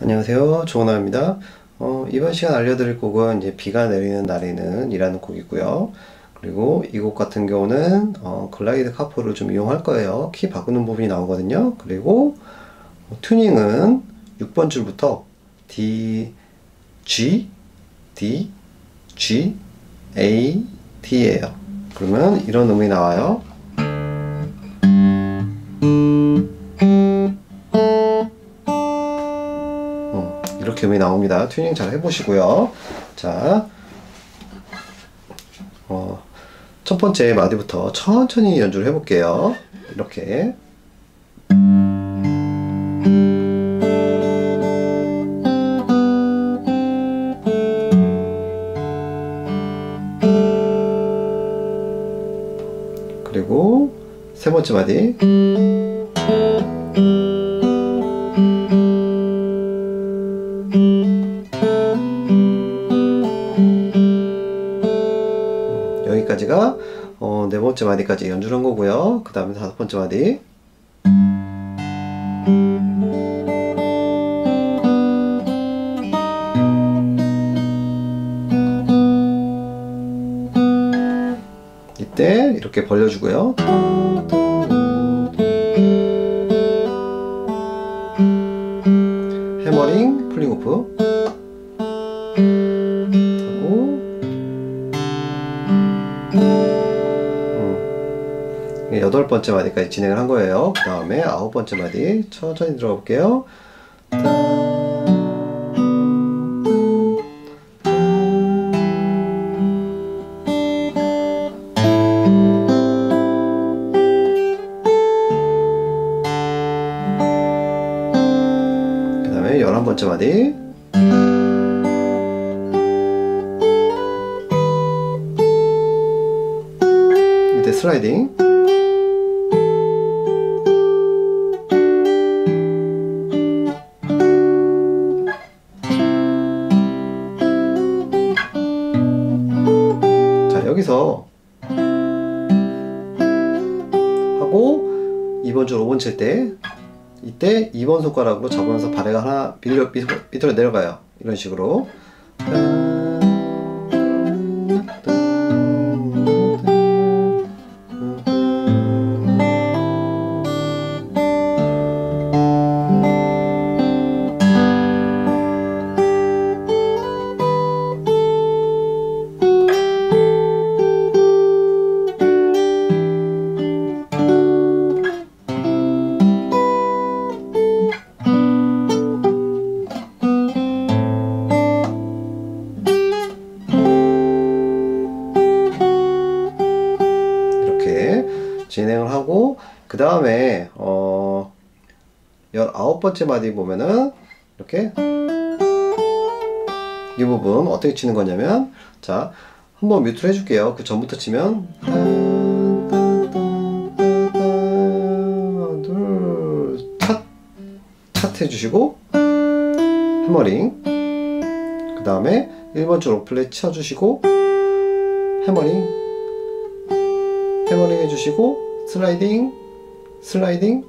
안녕하세요. 조은아입니다. 어, 이번 시간 알려드릴 곡은 이제 비가 내리는 날에는 이라는 곡이고요. 그리고 이 곡 같은 경우는 어, 글라이드 카프를 좀 이용할 거예요. 키 바꾸는 부분이 나오거든요. 그리고 어, 튜닝은 6번 줄부터 D, G, D, G, A, D예요. 그러면 이런 음이 나와요. 이렇게 나옵니다. 튜닝 잘 해보시고요. 자, 어, 첫 번째 마디부터 천천히 연주를 해볼게요. 이렇게. 그리고 세 번째 마디. 여기까지가 어, 네 번째 마디까지 연주한 거고요. 그 다음에 다섯 번째 마디. 이때 이렇게 벌려주고요. 여덟 번째 마디까지 진행을 한 거예요. 그 다음에 아홉 번째 마디 천천히 들어가 볼게요. 그 다음에 열한 번째 마디 슬라이딩 하고 2번 줄 5번 칠 때 이때 2번 손가락으로 잡으면서 발에가 하나 밑- 밑으로 내려가요. 이런 식으로. 이 그 다음에 어 19번째 마디 보면은 이렇게 이 부분 어떻게 치는 거냐면 자 한번 뮤트를 해줄게요 그 전부터 치면 둘찻 찻 해주시고 해머링 그 다음에 1번 줄 오플렛 쳐주시고 hammering hammering 해주시고 슬라이딩 슬라이딩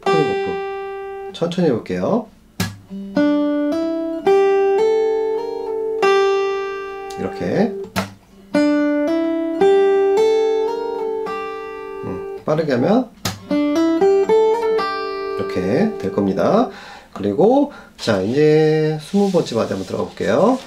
pull-off 천천히 해볼게요. 이렇게. 음, 빠르게 하면 이렇게 될 겁니다. 그리고 자 이제 20번째 마디 한번 들어가 볼게요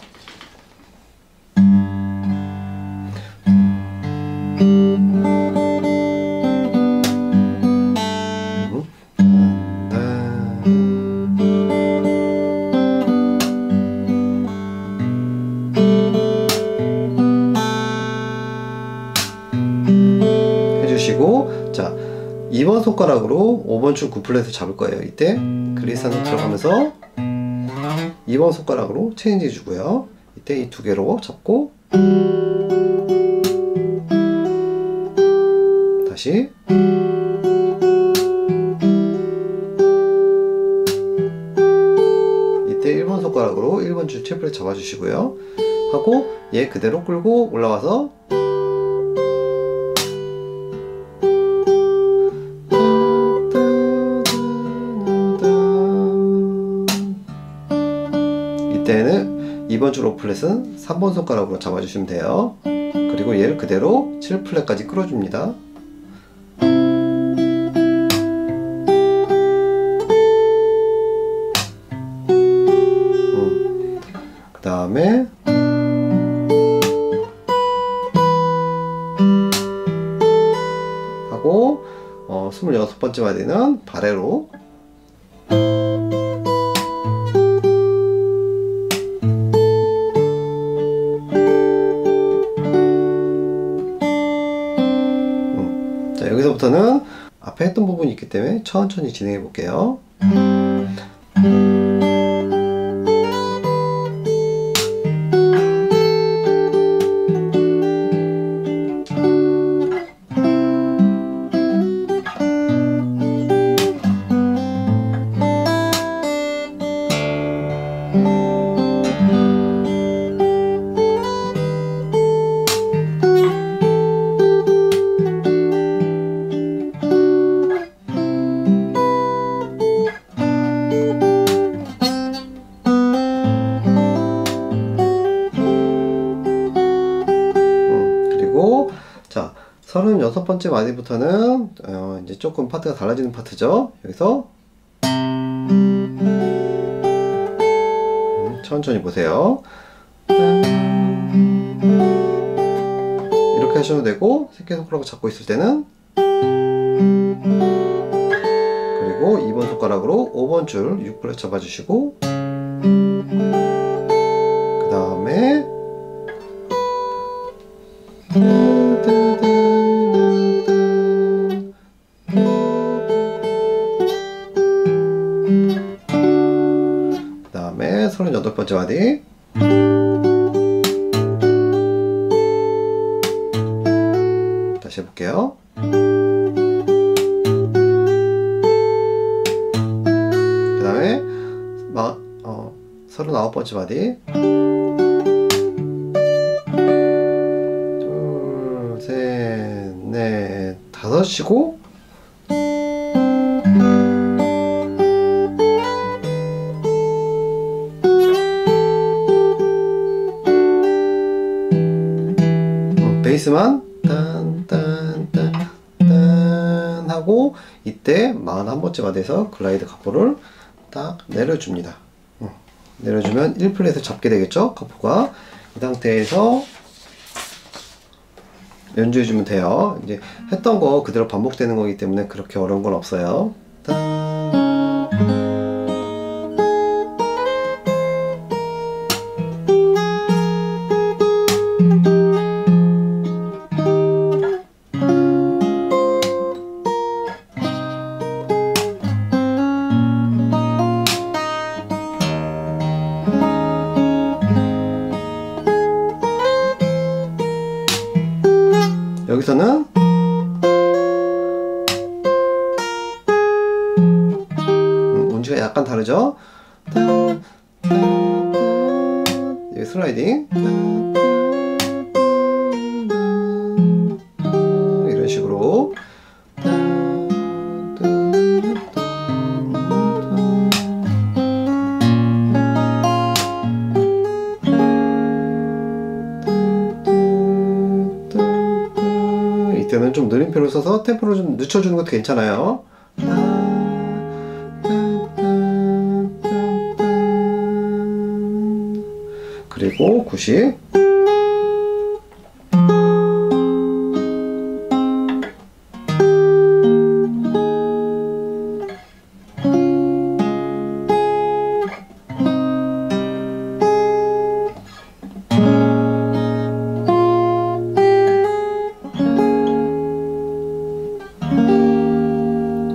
주시고 자 2번 손가락으로 5번 줄 9플랫을 잡을 거예요. 이때 그리스한테 들어가면서 2번 손가락으로 체인지 해주고요. 이때 이 두 개로 잡고 다시. 이때 1번 손가락으로 1번 줄 체플렛 잡아주시고요. 하고 얘 그대로 끌고 올라와서 플랫은 3번 손가락으로 잡아주시면 돼요. 그리고 얘를 그대로 7플랫까지 끌어줍니다. 음. 그 다음에 하고 어, 26번째 마디는 바레로 천천히 진행해 볼게요. 36번째 마디부터는 어, 이제 조금 파트가 달라지는 파트죠. 여기서 음, 천천히 보세요. 이렇게 하셔도 되고 새끼손가락을 잡고 있을 때는 그리고 2번 손가락으로 5번 줄 6플랫 잡아주시고 그 다음에 다시 해볼게요. 그 다음에 마, 어, 39번째 마디. 둘, 셋, 넷, 다섯 쉬고. 음, 베이스만 41번째 마디에서 글라이드 가포를 딱 내려줍니다. 음, 내려주면 1플랫을 잡게 되겠죠? 가포가 이 상태에서 연주해주면 돼요. 이제 했던 거 그대로 반복되는 거기 때문에 그렇게 어려운 건 없어요. 음, 운지가 약간 다르죠? 여기 슬라이딩. 이런 식으로. 이때는 좀 느린 표를 써서 템포를 좀 늦춰주는 것도 괜찮아요. 그리고 90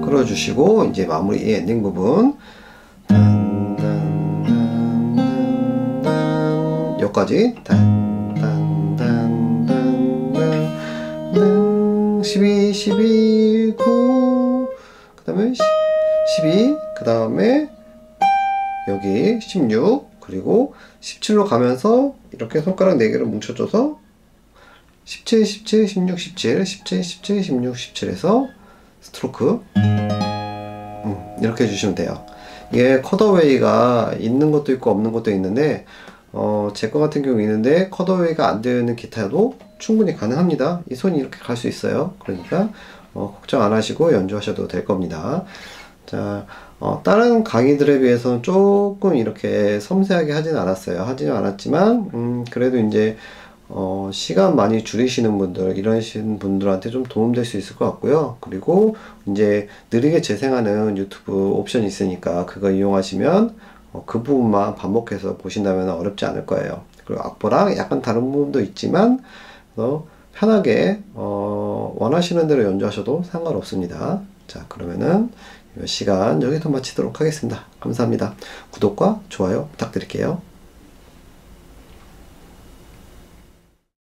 끌어주시고 이제 마무리 엔딩 부분 여기까지 단단단단단 12 12 9 그 다음에 12 그 다음에 여기 16 그리고 17로 가면서 이렇게 손가락 4개를 뭉쳐줘서 17 17 16 17 17 17 16 17에서 스트로크. 음, 이렇게 해주시면 돼요. 이게 컷어웨이가 있는 것도 있고 없는 것도 있는데 어, 제 거 같은 경우 있는데 컷어웨이가 안 되는 기타도 충분히 가능합니다. 이 손이 이렇게 갈 수 있어요. 그러니까 어, 걱정 안 하시고 연주하셔도 될 겁니다. 자, 어, 다른 강의들에 비해서는 조금 이렇게 섬세하게 하진 않았어요. 하지는 않았지만, 음, 그래도 이제, 어, 시간 많이 줄이시는 분들, 이러신 분들한테 좀 도움될 수 있을 것 같고요. 그리고 이제 느리게 재생하는 유튜브 옵션이 있으니까 그거 이용하시면 어, 그 부분만 반복해서 보신다면 어렵지 않을 거예요. 그리고 악보랑 약간 다른 부분도 있지만, 어, 편하게, 어, 원하시는 대로 연주하셔도 상관없습니다. 자, 그러면은 이 시간 여기서 마치도록 하겠습니다. 감사합니다. 구독과 좋아요 부탁드릴게요.